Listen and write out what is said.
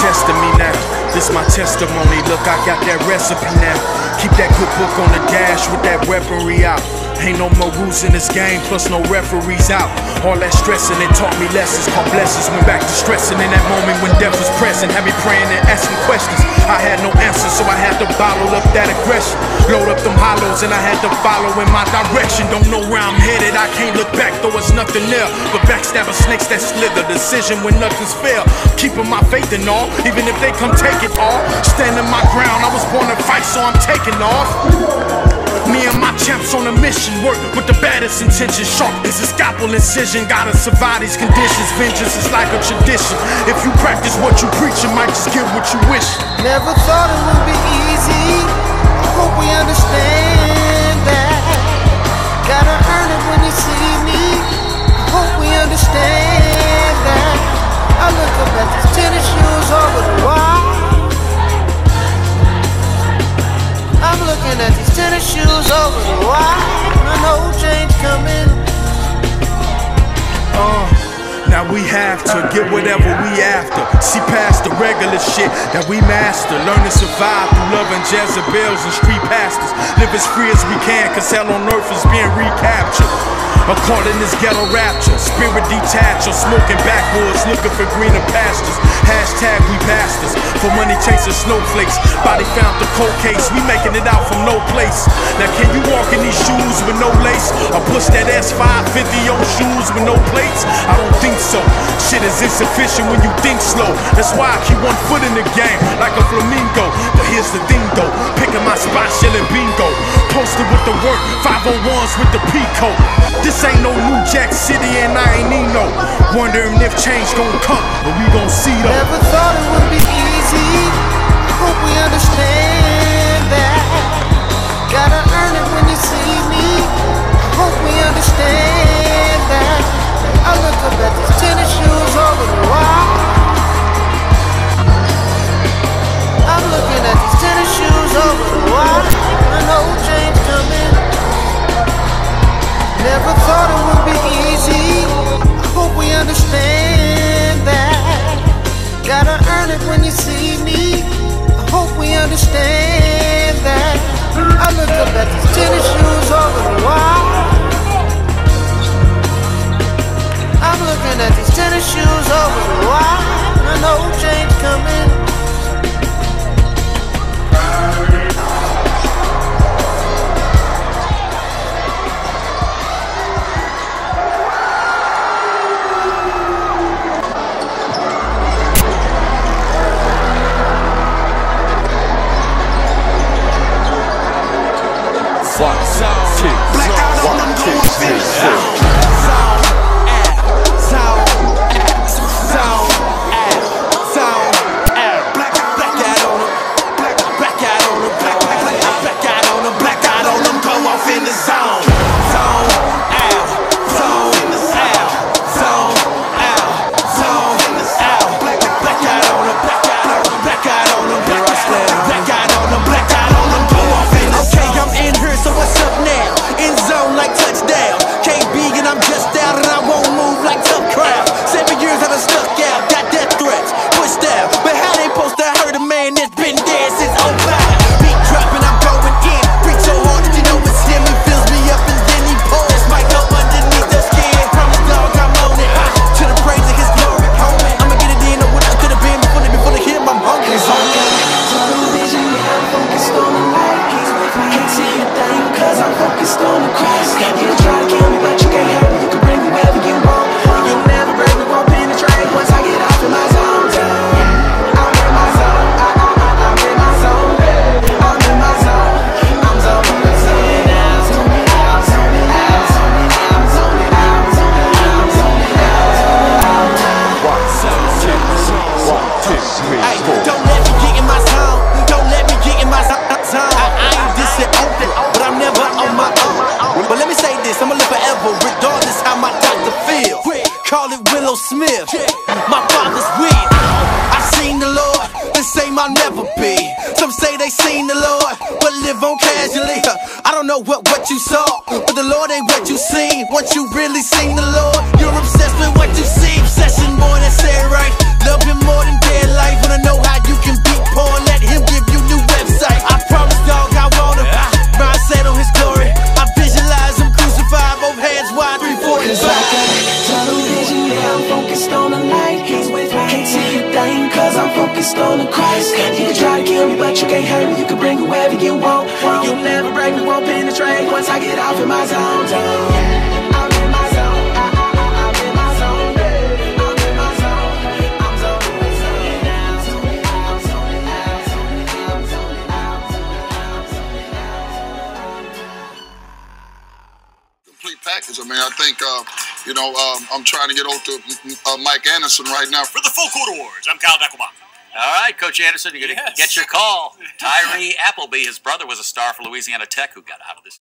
testing me now. This my testimony. Look, I got that recipe now. Keep that cookbook on the dash with that weaponry out. Ain't no more rules in this game, plus no referees out. All that stressing, it taught me lessons, called blessings. Went back to stressing in that moment when death was present. Had me praying and asking questions. I had no answers, so I had to bottle up that aggression. Load up them hollows, and I had to follow in my direction. Don't know where I'm headed, I can't look back, though it's nothing there. But backstabber snakes that slither, decision when nothing's fair. Keeping my faith in all, even if they come take it all. Standing my ground, I was born to fight, so I'm taking off. Me and my champs on a mission, work with the baddest intentions. Sharp as a scalpel incision, gotta survive these conditions. Vengeance is like a tradition. If you practice what you preach, you might just get what you wish. Never thought it would be easy. I hope we understand that. Gotta earn it when you see me. I hope we understand we have to get whatever we after. See past the regular shit that we master. Learn to survive through loving Jezebels and street pastors. Live as free as we can, cause hell on earth is being recaptured. A caught in this ghetto rapture, spirit detached or smoking backwoods, looking for greener pastures. Hashtag we bastards, for money chasing snowflakes. Body found the cold case, we making it out from no place. Now can you walk in these shoes with no lace, or push that S550 on shoes with no plates? I don't think so. Shit is insufficient when you think slow. That's why I keep one foot in the game, like a flamingo. But here's the thing though, picking my spot, shilling bingo. Posted with the work, 501s with the Pico. This ain't no New Jack City and I ain't need no. Wondering if change gon' come, but we gon' see though. Never thought it would be easy. Hope we understand that. Gotta earn it when you see me. Hope we understand tennis shoes over the wall. I know change coming. I'll never be. Some say they seen the Lord, but live on casually. I don't know what, what you saw, but the Lord ain't what you seen. Once you really seen the Lord, you're obsessed with what you see. Obsession more than say right. Love him more than dead life. Wanna know how you can beat or let him give you new website. I promise, dog, I want him. Mindset on his glory. I visualize him crucified, both hands wide, three Cause I got tunnel vision, yeah, I'm focused on the light. He's with me, can't see a thing, cause I'm focused on the me, but you. You bring whoever you want. You'll never break me, won't penetrate. Once I get off in my zone, zone. I- mean, I think, uh, you know, um, I'm trying to get over to uh, Mike Anderson right now. For the Full Court Awards, I'm Kyle Deckelbaum. All right, Coach Anderson, you're going to Yes. get your call. Tyree Appleby, his brother was a star for Louisiana Tech who got out of this.